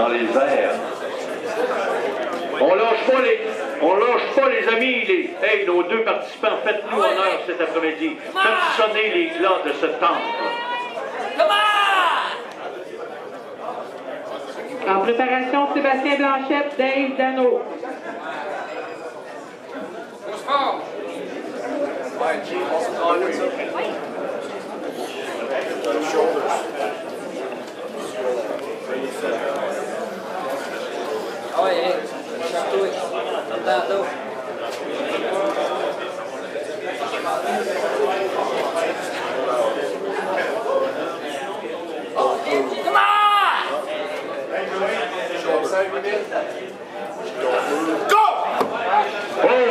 dans les airs. On lâche pas les, on lâche pas les amis. Les, hey, nos deux participants, faites-nous honneur cet après-midi. Faites sonner les glas de ce temple. En préparation, Sébastien Blanchette, Dave Dano. On se Oh yeah, come on! Go! Go!